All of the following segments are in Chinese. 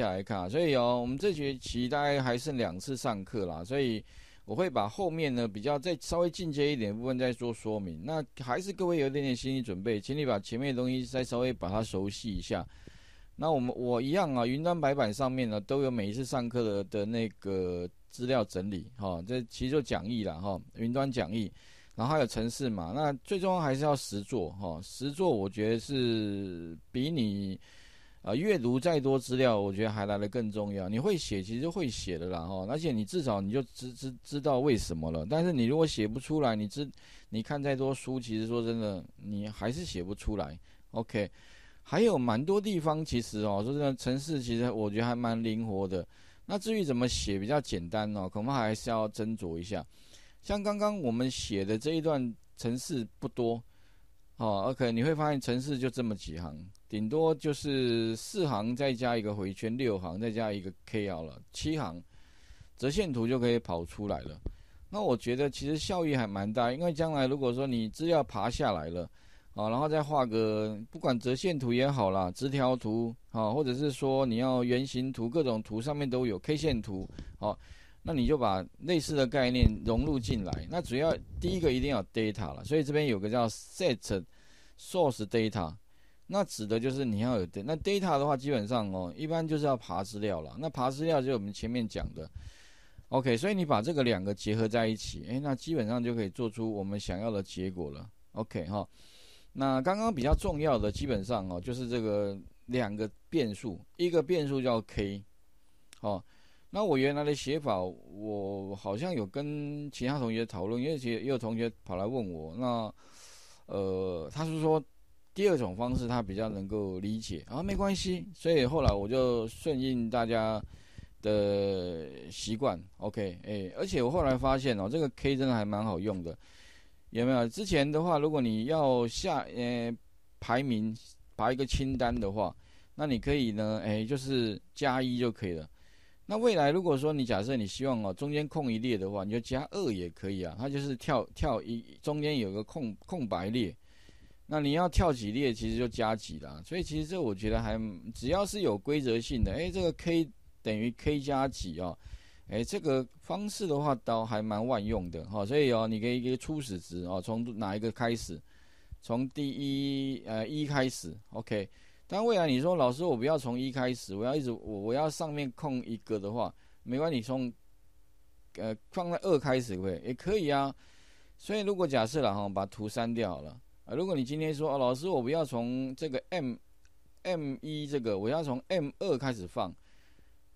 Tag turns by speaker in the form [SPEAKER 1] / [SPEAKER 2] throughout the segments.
[SPEAKER 1] 下来看，所以哦，我们这学期大概还剩两次上课啦，所以我会把后面呢比较再稍微进阶一点的部分再做说明。那还是各位有一点点心理准备，请你把前面的东西再稍微把它熟悉一下。那我们我一样啊，云端白板上面呢都有每一次上课的的那个资料整理哈，这其实就讲义了哈，云端讲义，然后还有程式嘛。那最重要还是要实做哈，实做我觉得是比你。啊，阅读再多资料，我觉得还来的更重要。你会写，其实会写的啦，哈。而且你至少你就知知知道为什么了。但是你如果写不出来，你知你看再多书，其实说真的，你还是写不出来。OK，还有蛮多地方，其实哦，说真的，城市其实我觉得还蛮灵活的。那至于怎么写比较简单哦，恐怕还是要斟酌一下。像刚刚我们写的这一段城市不多，哦，OK，你会发现城市就这么几行。顶多就是四行再加一个回圈，六行再加一个 K L 了，七行折线图就可以跑出来了。那我觉得其实效益还蛮大，因为将来如果说你资料爬下来了，啊，然后再画个不管折线图也好啦，直条图啊，或者是说你要圆形图，各种图上面都有 K 线图，好，那你就把类似的概念融入进来。那主要第一个一定要 data 了，所以这边有个叫 set source data。那指的就是你要有那 data 的话，基本上哦，一般就是要爬资料了。那爬资料就是我们前面讲的，OK，所以你把这个两个结合在一起，哎，那基本上就可以做出我们想要的结果了。OK 哈，那刚刚比较重要的基本上哦，就是这个两个变数，一个变数叫 k，哦，那我原来的写法，我好像有跟其他同学讨论，因为其也有同学跑来问我，那呃，他是说。第二种方式，他比较能够理解啊，没关系。所以后来我就顺应大家的习惯，OK，哎，而且我后来发现哦，这个 K 真的还蛮好用的，有没有？之前的话，如果你要下呃排名排一个清单的话，那你可以呢，哎，就是加一就可以了。那未来如果说你假设你希望哦中间空一列的话，你就加二也可以啊，它就是跳跳一中间有个空空白列。那你要跳几列，其实就加几啦。所以其实这我觉得还只要是有规则性的，哎，这个 k 等于 k 加几哦，哎，这个方式的话倒还蛮万用的哈。所以哦，你可以一个初始值哦，从哪一个开始？从第一呃一开始，OK。但未来你说老师我不要从一开始，我要一直我我要上面空一个的话，没关系，从呃放在二开始会也可以啊。所以如果假设了哈，把图删掉好了。如果你今天说哦，老师，我不要从这个 M M 一这个，我要从 M 二开始放，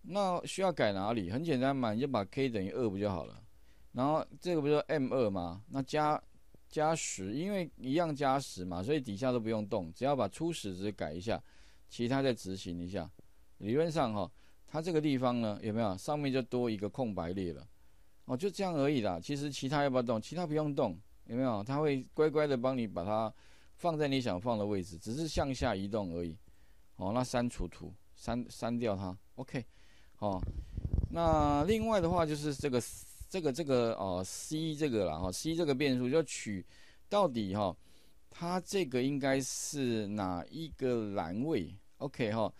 [SPEAKER 1] 那需要改哪里？很简单嘛，你就把 K 等于二不就好了？然后这个不是 M 二吗？那加加十，因为一样加十嘛，所以底下都不用动，只要把初始值改一下，其他再执行一下。理论上哈，它这个地方呢有没有上面就多一个空白列了？哦，就这样而已啦。其实其他要不要动？其他不用动。有没有？它会乖乖的帮你把它放在你想放的位置，只是向下移动而已。哦，那删除图，删删掉它。OK，好。那另外的话就是这个这个这个哦，C 这个了哈，C 这个变数就取到底哈，它这个应该是哪一个栏位？OK 哈。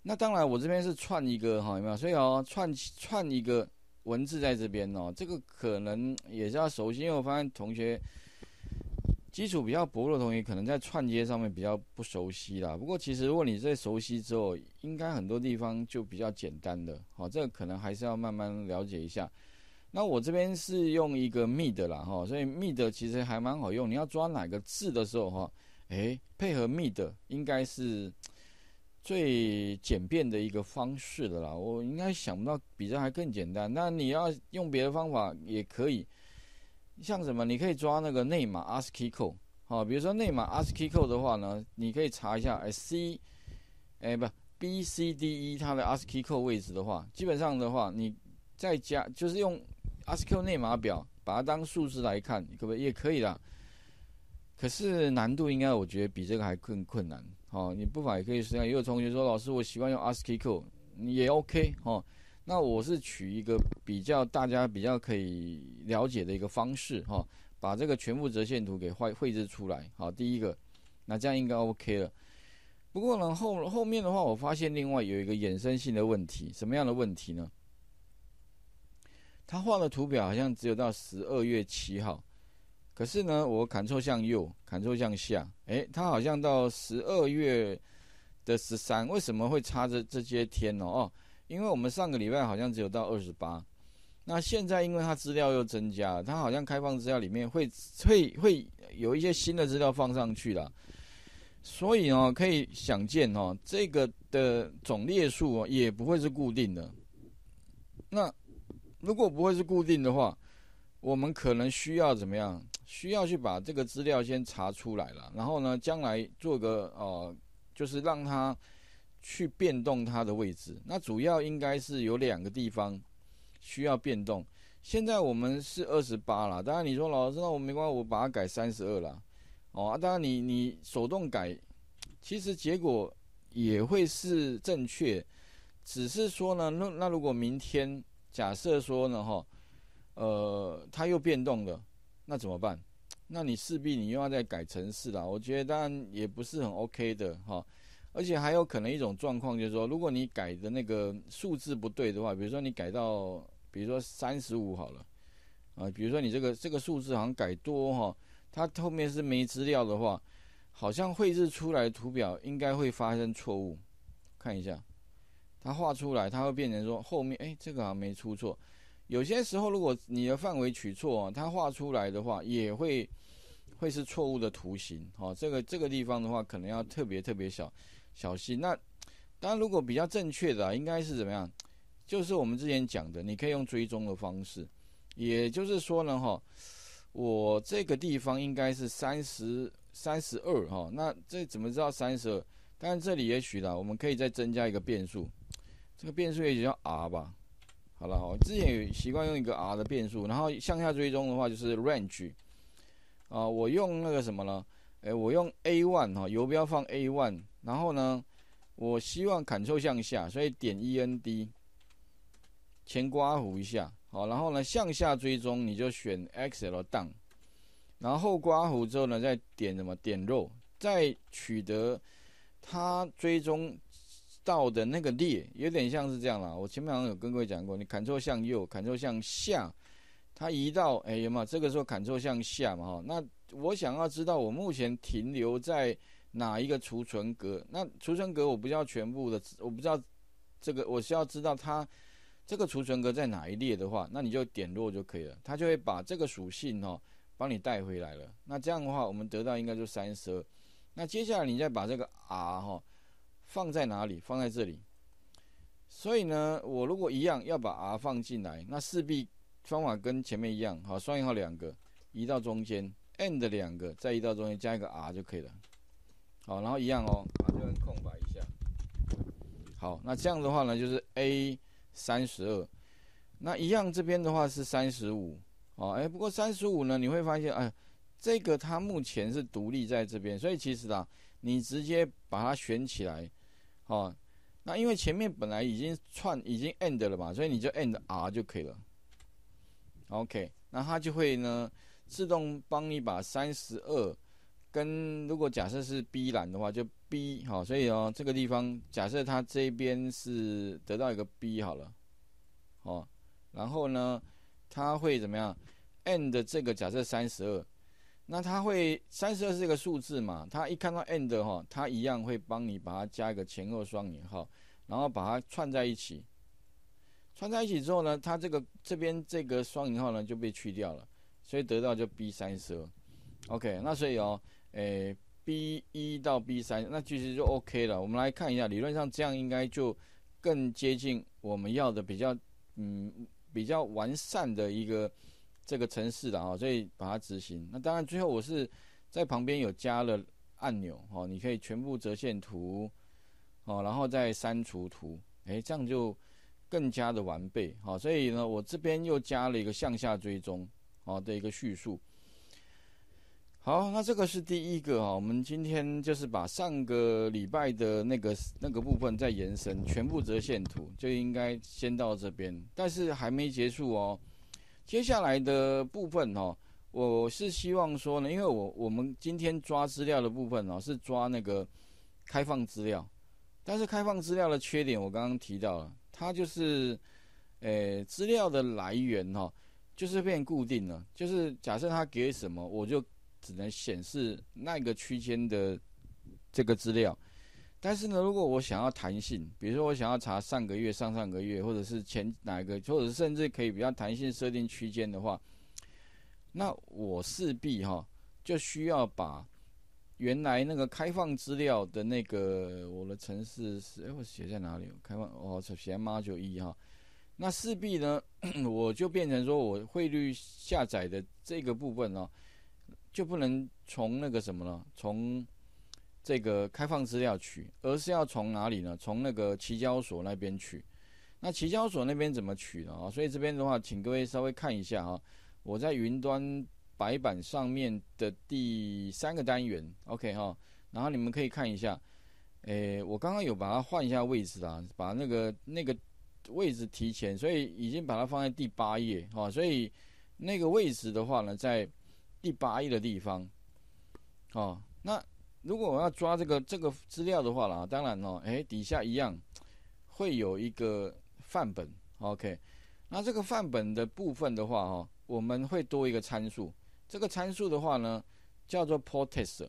[SPEAKER 1] 那当然我这边是串一个哈，有没有？所以哦，串串一个。文字在这边哦，这个可能也是要熟悉，因为我发现同学基础比较薄弱的同学，可能在串接上面比较不熟悉啦。不过其实如果你在熟悉之后，应该很多地方就比较简单的。好，这个可能还是要慢慢了解一下。那我这边是用一个 mid 啦，哈，所以 mid 其实还蛮好用。你要抓哪个字的时候，哈，哎，配合 mid 应该是。最简便的一个方式的啦，我应该想不到比这还更简单。那你要用别的方法也可以，像什么？你可以抓那个内码 ASCII code，好，比如说内码 ASCII code 的话呢，你可以查一下，哎，C，哎不，B C D E 它的 ASCII code 位置的话，基本上的话，你再加就是用 ASCII 内码表把它当数字来看，可不可以？也可以的。可是难度应该我觉得比这个还更困难。哦，你不妨也可以试下。也有同学说，老师，我习惯用 ASCII code，也 OK 哦。那我是取一个比较大家比较可以了解的一个方式哈，把这个全部折线图给绘绘制出来。好，第一个，那这样应该 OK 了。不过呢，后后面的话，我发现另外有一个衍生性的问题，什么样的问题呢？他画的图表好像只有到十二月七号，可是呢，我砍错向右，砍错向下，诶，他好像到十二月的十三，为什么会差这这些天呢？哦，因为我们上个礼拜好像只有到二十八，那现在因为他资料又增加了，他好像开放资料里面会会会有一些新的资料放上去了。所以哦，可以想见哦，这个的总列数哦也不会是固定的。那如果不会是固定的话，我们可能需要怎么样？需要去把这个资料先查出来了，然后呢，将来做个呃，就是让它去变动它的位置。那主要应该是有两个地方需要变动。现在我们是二十八了，当然你说老师，那我没关系，我把它改三十二了。哦，当然你你手动改，其实结果也会是正确，只是说呢，那那如果明天假设说呢，哈，呃，它又变动了，那怎么办？那你势必你又要再改程式了。我觉得当然也不是很 OK 的哈，而且还有可能一种状况就是说，如果你改的那个数字不对的话，比如说你改到比如说三十五好了，啊，比如说你这个这个数字好像改多哈。它后面是没资料的话，好像绘制出来的图表应该会发生错误。看一下，它画出来，它会变成说后面，哎，这个好像没出错。有些时候，如果你的范围取错，它画出来的话也会会是错误的图形。哦，这个这个地方的话，可能要特别特别小小心。那当然，如果比较正确的，应该是怎么样？就是我们之前讲的，你可以用追踪的方式，也就是说呢，哈。我这个地方应该是三十三十二哈，那这怎么知道三十二？当然这里也许啦，我们可以再增加一个变数，这个变数也叫 r 吧。好了，我之前有习惯用一个 r 的变数，然后向下追踪的话就是 range。啊，我用那个什么呢？哎，我用 a one 哈，游标放 a one，然后呢，我希望 Ctrl 向下，所以点 e n d，前刮弧一下。好，然后呢，向下追踪你就选 XL down，然后后刮弧之后呢，再点什么点肉，再取得它追踪到的那个列，有点像是这样啦。我前面好像有跟各位讲过，你 Ctrl 向右，Ctrl 向下，它移到哎有没有？这个时候 Ctrl 向下嘛哈。那我想要知道我目前停留在哪一个储存格？那储存格我不要全部的，我不知道这个，我是要知道它。这个储存格在哪一列的话，那你就点落就可以了，它就会把这个属性哦帮你带回来了。那这样的话，我们得到应该就三十二。那接下来你再把这个 R 哈放在哪里？放在这里。所以呢，我如果一样要把 R 放进来，那势必方法跟前面一样，好，双引号两个移到中间，and 两个再移到中间加一个 R 就可以了。好，然后一样哦，把这边空白一下。好，那这样的话呢，就是 A。三十二，那一样这边的话是三十五，哦，哎，不过三十五呢，你会发现，哎，这个它目前是独立在这边，所以其实啊，你直接把它选起来，哦，那因为前面本来已经串已经 end 了嘛，所以你就 end r 就可以了，OK，那它就会呢自动帮你把三十二跟如果假设是 B 栏的话就。B 好，所以哦，这个地方假设它这边是得到一个 B 好了，哦，然后呢，它会怎么样？end 这个假设三十二，那它会三十二是一个数字嘛？它一看到 end 哈，它一样会帮你把它加一个前后双引号，然后把它串在一起。串在一起之后呢，它这个这边这个双引号呢就被去掉了，所以得到就 B 三十二。OK，那所以哦，诶。B 一到 B 三，那其实就 OK 了。我们来看一下，理论上这样应该就更接近我们要的比较，嗯，比较完善的一个这个城市的啊。所以把它执行。那当然最后我是在旁边有加了按钮哦，你可以全部折线图哦，然后再删除图，诶，这样就更加的完备好。所以呢，我这边又加了一个向下追踪哦的一个叙述。好，那这个是第一个哈，我们今天就是把上个礼拜的那个那个部分再延伸，全部折线图就应该先到这边，但是还没结束哦。接下来的部分哈，我是希望说呢，因为我我们今天抓资料的部分哦，是抓那个开放资料，但是开放资料的缺点我刚刚提到了，它就是，诶，资料的来源哈，就是变固定了，就是假设它给什么，我就只能显示那个区间的这个资料。但是呢，如果我想要弹性，比如说我想要查上个月、上上个月，或者是前哪个，或者甚至可以比较弹性设定区间的话，那我势必哈就需要把原来那个开放资料的那个我的城市是哎我写在哪里？开放哦，写在 Module 一哈。那势必呢，我就变成说我汇率下载的这个部分呢，就不能从那个什么了，从。这个开放资料取，而是要从哪里呢？从那个期交所那边取。那期交所那边怎么取呢？啊，所以这边的话，请各位稍微看一下啊。我在云端白板上面的第三个单元，OK 哈。然后你们可以看一下，诶，我刚刚有把它换一下位置啊，把那个那个位置提前，所以已经把它放在第八页哈。所以那个位置的话呢，在第八页的地方，哦，那。如果我要抓这个这个资料的话啦，当然哦，哎，底下一样会有一个范本，OK。那这个范本的部分的话，哈，我们会多一个参数。这个参数的话呢，叫做 PortTest。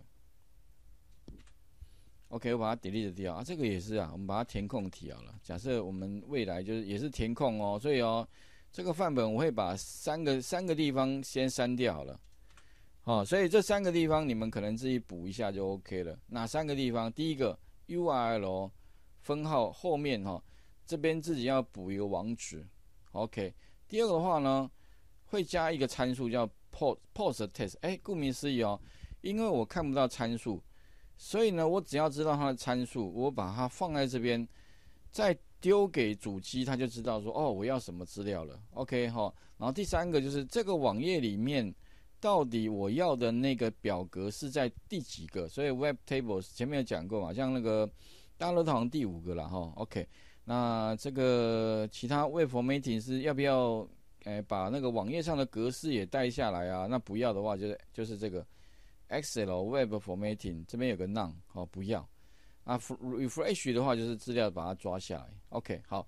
[SPEAKER 1] OK，我把它 delete 掉啊。这个也是啊，我们把它填空题好了。假设我们未来就是也是填空哦，所以哦，这个范本我会把三个三个地方先删掉好了。哦，所以这三个地方你们可能自己补一下就 OK 了。哪三个地方？第一个 URL 分号后面哈，这边自己要补一个网址，OK。第二个的话呢，会加一个参数叫 post post test。哎，顾名思义哦，因为我看不到参数，所以呢，我只要知道它的参数，我把它放在这边，再丢给主机，它就知道说哦，我要什么资料了，OK 哈。然后第三个就是这个网页里面。到底我要的那个表格是在第几个？所以 Web Tables 前面有讲过嘛，像那个大乐堂第五个了哈。OK，那这个其他 Web Formatting 是要不要？诶，把那个网页上的格式也带下来啊？那不要的话，就是就是这个 Excel Web Formatting 这边有个 None 哦，不要。啊，Refresh 的话就是资料把它抓下来。OK，好。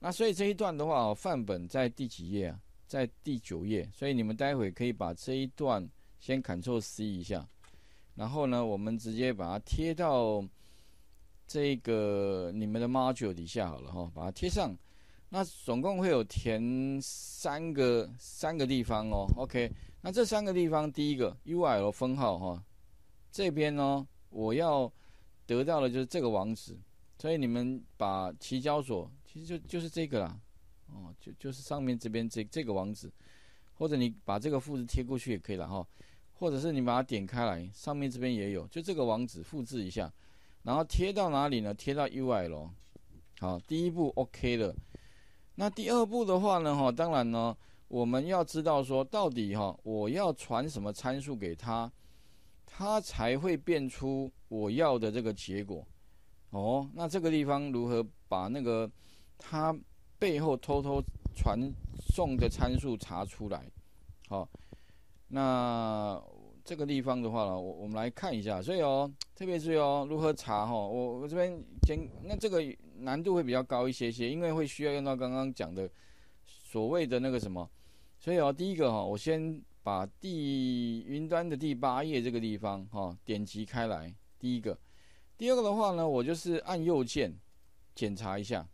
[SPEAKER 1] 那所以这一段的话，范本在第几页啊？在第九页，所以你们待会可以把这一段先 Ctrl C 一下，然后呢，我们直接把它贴到这个你们的 Module 底下好了哈，把它贴上。那总共会有填三个三个地方哦，OK。那这三个地方，第一个 URL 分号哈，这边呢，我要得到的就是这个网址，所以你们把提交所其实就就是这个啦。哦，就就是上面这边这这个网址，或者你把这个复制贴过去也可以了哈，或者是你把它点开来，上面这边也有，就这个网址复制一下，然后贴到哪里呢？贴到 UI 好，第一步 OK 了。那第二步的话呢，哈，当然呢，我们要知道说到底哈，我要传什么参数给他，他才会变出我要的这个结果。哦，那这个地方如何把那个他？背后偷偷传送的参数查出来，好，那这个地方的话呢，我我们来看一下，所以哦，特别是哦，如何查哈，我我这边先，那这个难度会比较高一些些，因为会需要用到刚刚讲的所谓的那个什么，所以哦，第一个哈，我先把第云端的第八页这个地方哈点击开来，第一个，第二个的话呢，我就是按右键检查一下。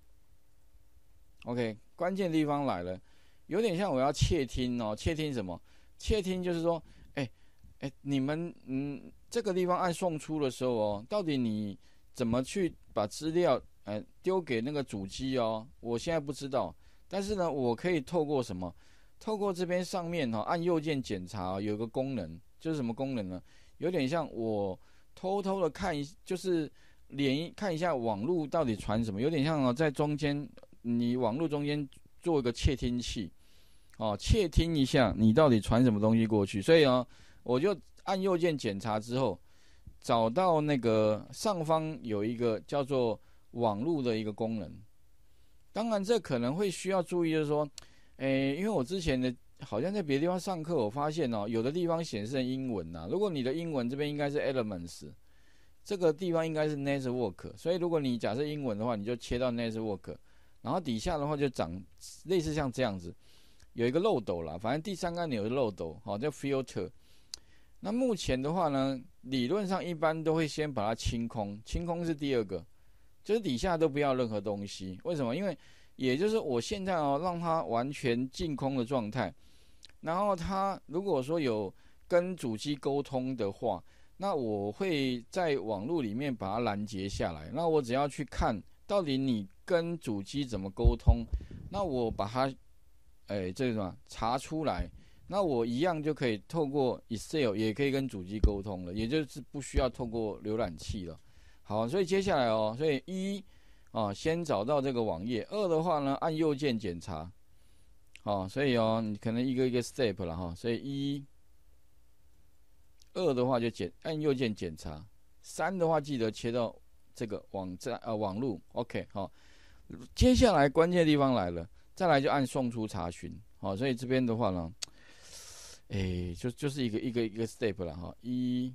[SPEAKER 1] OK，关键地方来了，有点像我要窃听哦，窃听什么？窃听就是说，哎，哎，你们，嗯，这个地方按送出的时候哦，到底你怎么去把资料，呃，丢给那个主机哦？我现在不知道，但是呢，我可以透过什么？透过这边上面哈，按右键检查，有个功能，就是什么功能呢？有点像我偷偷的看一，就是连看一下网络到底传什么，有点像哦，在中间。你网络中间做一个窃听器，哦，窃听一下你到底传什么东西过去。所以呢，我就按右键检查之后，找到那个上方有一个叫做网络的一个功能。当然，这可能会需要注意，就是说，诶，因为我之前的好像在别的地方上课，我发现哦，有的地方显示英文呐。如果你的英文这边应该是 Elements，这个地方应该是 network，所以如果你假设英文的话，你就切到 network，然后底下的话就长类似像这样子，有一个漏斗啦，反正第三个按钮是漏斗，好叫 filter。那目前的话呢，理论上一般都会先把它清空，清空是第二个，就是底下都不要任何东西。为什么？因为也就是我现在哦，让它完全净空的状态，然后它如果说有跟主机沟通的话，那我会在网络里面把它拦截下来。那我只要去看到底你跟主机怎么沟通，那我把它，哎，这个什么查出来。那我一样就可以透过 Excel 也可以跟主机沟通了，也就是不需要透过浏览器了。好，所以接下来哦，所以一啊，先找到这个网页；二的话呢，按右键检查。好，所以哦，你可能一个一个 step 了哈。所以一、二的话就检按右键检查；三的话记得切到这个网站啊网络。OK，好，接下来关键地方来了，再来就按送出查询。好，所以这边的话呢。哎，就就是一个一个一个 step 了哈，一、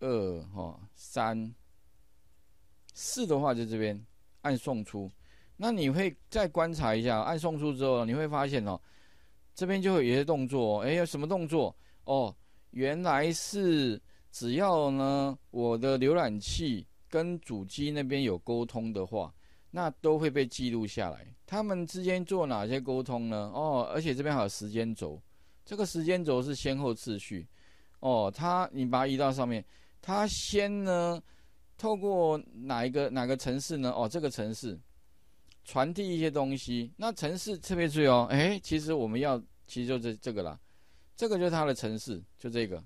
[SPEAKER 1] 二、哈、三、四的话就这边按送出，那你会再观察一下，按送出之后，你会发现哦，这边就会有些动作，哎，有什么动作？哦，原来是只要呢我的浏览器跟主机那边有沟通的话，那都会被记录下来。他们之间做哪些沟通呢？哦，而且这边还有时间轴。这个时间轴是先后次序，哦，它你把它移到上面，它先呢透过哪一个哪个城市呢？哦，这个城市传递一些东西。那城市特别注意哦，哎，其实我们要其实就这这个啦，这个就是它的城市，就这个，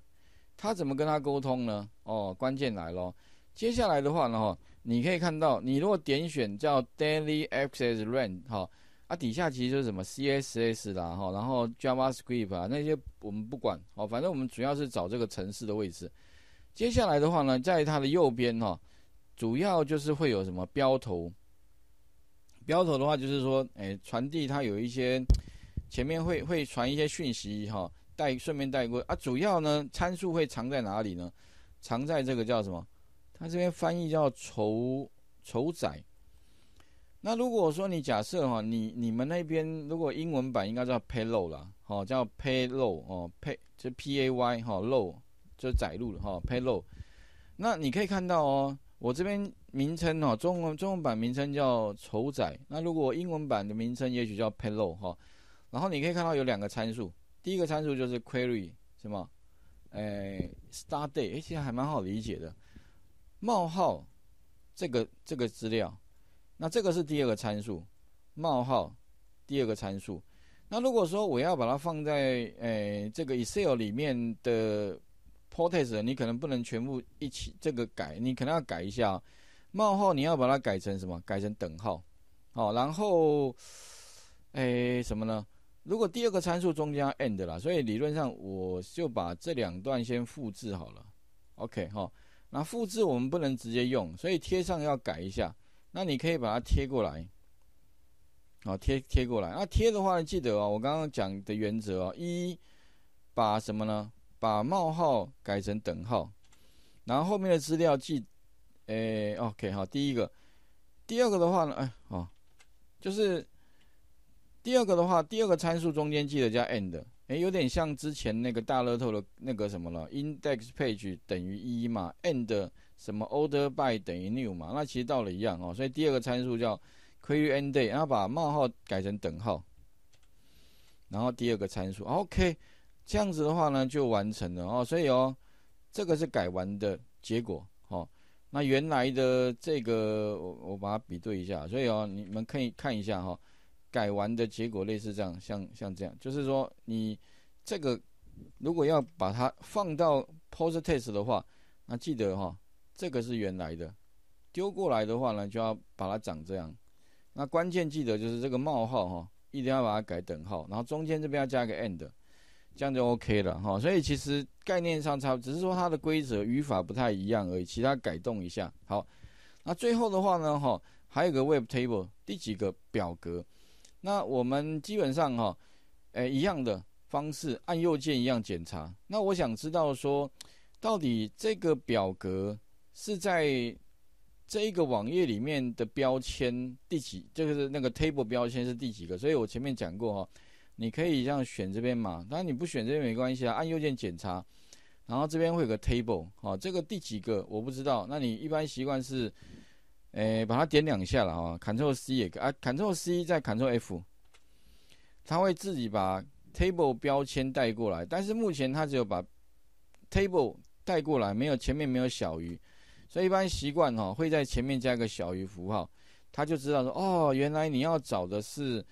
[SPEAKER 1] 它怎么跟他沟通呢？哦，关键来了，接下来的话呢，哈，你可以看到，你如果点选叫 Daily Access Range 哈。啊底下其实就是什么 CSS 啦，哈，然后 JavaScript 啊那些我们不管，哦，反正我们主要是找这个城市的位置。接下来的话呢，在它的右边哈，主要就是会有什么标头。标头的话就是说，哎，传递它有一些前面会会传一些讯息哈，带顺便带过啊。主要呢参数会藏在哪里呢？藏在这个叫什么？它这边翻译叫筹筹载。那如果说你假设哈，你你们那边如果英文版应该叫 payload 啦，好叫 payload 哦，pay 就 P A Y 哈 load 就载入了哈 payload。那你可以看到哦，我这边名称哦，中文中文版名称叫筹载。那如果英文版的名称也许叫 payload 哈。然后你可以看到有两个参数，第一个参数就是 query 什么，哎 start date，诶其实还蛮好理解的，冒号这个这个资料。那这个是第二个参数，冒号，第二个参数。那如果说我要把它放在诶这个 Excel 里面的 Portrait，你可能不能全部一起这个改，你可能要改一下。冒号你要把它改成什么？改成等号。好，然后诶什么呢？如果第二个参数中间 end 啦，所以理论上我就把这两段先复制好了。OK 哈，那复制我们不能直接用，所以贴上要改一下。那你可以把它贴过来，好贴贴过来。那贴的话，记得哦，我刚刚讲的原则哦，一把什么呢？把冒号改成等号，然后后面的资料记，诶，OK，好，第一个，第二个的话呢，哎，好，就是第二个的话，第二个参数中间记得加 end，诶，有点像之前那个大乐透的那个什么了，index page 等于一嘛，and。什么 order by 等于 new 嘛？那其实到了一样哦，所以第二个参数叫 query end day，然后把冒号改成等号，然后第二个参数 OK，这样子的话呢就完成了哦。所以哦，这个是改完的结果哦。那原来的这个我我把它比对一下，所以哦你们可以看一下哈，改完的结果类似这样，像像这样，就是说你这个如果要把它放到 post test 的话，那记得哈。这个是原来的，丢过来的话呢，就要把它长这样。那关键记得就是这个冒号哈，一定要把它改等号，然后中间这边要加个 end，这样就 OK 了哈。所以其实概念上差，只是说它的规则语法不太一样而已，其他改动一下。好，那最后的话呢哈，还有个 web table，第几个表格？那我们基本上哈，诶一样的方式，按右键一样检查。那我想知道说，到底这个表格。是在这一个网页里面的标签第几，就是那个 table 标签是第几个？所以我前面讲过哈，你可以这样选这边嘛，当然你不选这边没关系啊，按右键检查，然后这边会有个 table，好，这个第几个我不知道，那你一般习惯是，诶，把它点两下了啊，Ctrl C 也啊，Ctrl C 再 Ctrl F，它会自己把 table 标签带过来，但是目前它只有把 table 带过来，没有前面没有小于。所以一般习惯哈会在前面加个小于符号，他就知道说哦，原来你要找的是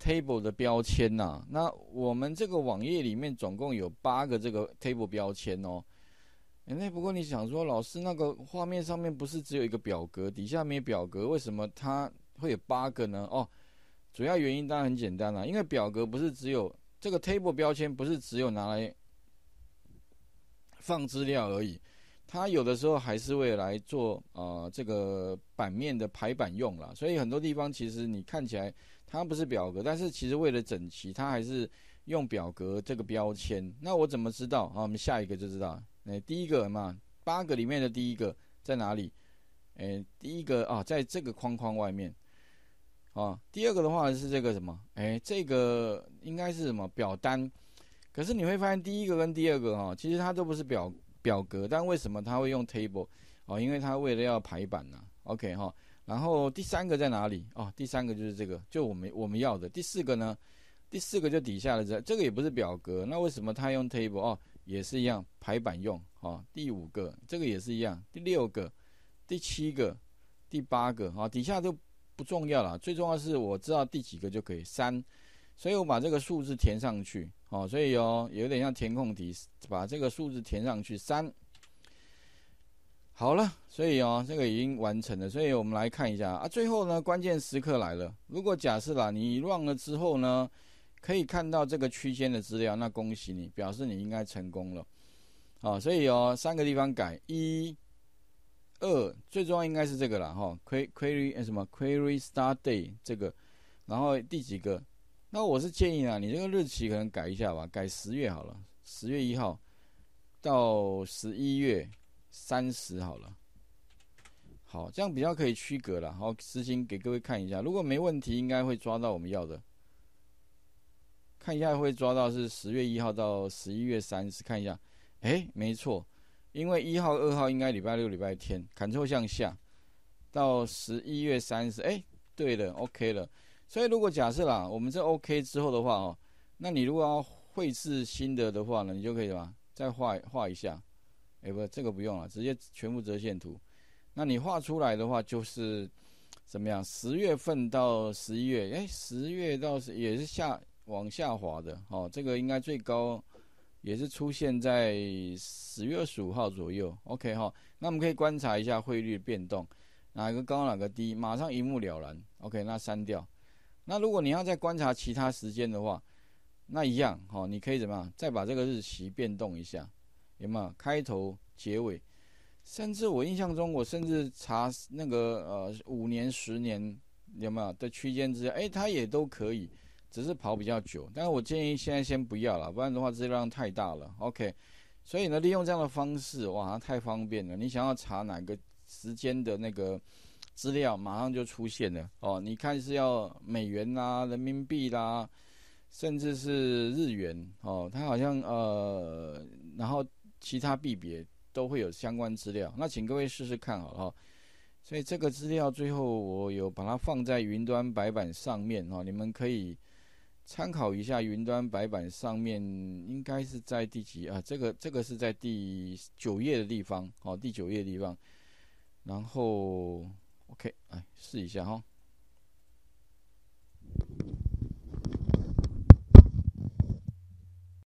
[SPEAKER 1] table 的标签呐。那我们这个网页里面总共有八个这个 table 标签哦。哎那不过你想说，老师那个画面上面不是只有一个表格，底下没表格，为什么它会有八个呢？哦，主要原因当然很简单啦，因为表格不是只有这个 table 标签，不是只有拿来放资料而已。它有的时候还是为了来做呃这个版面的排版用了，所以很多地方其实你看起来它不是表格，但是其实为了整齐，它还是用表格这个标签。那我怎么知道啊？我们下一个就知道。那第一个嘛，八个里面的第一个在哪里？诶，第一个啊，在这个框框外面。啊，第二个的话是这个什么？诶，这个应该是什么表单？可是你会发现第一个跟第二个哈，其实它都不是表。表格，但为什么他会用 table 哦？因为他为了要排版呢。OK 哈，然后第三个在哪里？哦，第三个就是这个，就我们我们要的。第四个呢？第四个就底下的这，这个也不是表格，那为什么他用 table 哦？也是一样排版用。哦，第五个这个也是一样。第六个、第七个、第八个啊，底下都不重要了，最重要是我知道第几个就可以三。所以我把这个数字填上去，哦，所以哦，有点像填空题，把这个数字填上去，三，好了，所以哦，这个已经完成了，所以我们来看一下啊，最后呢，关键时刻来了，如果假设啦，你乱了之后呢，可以看到这个区间的资料，那恭喜你，表示你应该成功了，好，所以哦，三个地方改，一、二，最重要应该是这个了哈，query 什么 query start day 这个，然后第几个？那我是建议啊，你这个日期可能改一下吧，改十月好了，十月一号到十一月三十好了。好，这样比较可以区隔了。好，实行给各位看一下，如果没问题，应该会抓到我们要的。看一下会抓到是十月一号到十一月三十，看一下，哎，没错，因为一号、二号应该礼拜六、礼拜天，砍错向下到十一月三十，哎，对了，OK 了。所以，如果假设啦，我们这 OK 之后的话哦，那你如果要绘制新的的话呢，你就可以什么，再画画一下，哎，不，这个不用了，直接全部折线图。那你画出来的话，就是怎么样？十月份到十一月，哎，十月到是也是下往下滑的，哦，这个应该最高也是出现在十月二十五号左右。OK 哈，那我们可以观察一下汇率变动，哪个高哪个低，马上一目了然。OK，那删掉。那如果你要再观察其他时间的话，那一样哈，你可以怎么样？再把这个日期变动一下，有没有？开头、结尾，甚至我印象中，我甚至查那个呃五年、十年有没有的区间之间，哎，它也都可以，只是跑比较久。但是我建议现在先不要了，不然的话资料量太大了。OK，所以呢，利用这样的方式，哇，太方便了。你想要查哪个时间的那个？资料马上就出现了哦，你看是要美元啦、人民币啦，甚至是日元哦，它好像呃，然后其他币别都会有相关资料。那请各位试试看好了，所以这个资料最后我有把它放在云端白板上面哦，你们可以参考一下云端白板上面应该是在第几啊？这个这个是在第九页的地方哦，第九页地方，然后 ok 哎，试一下哈。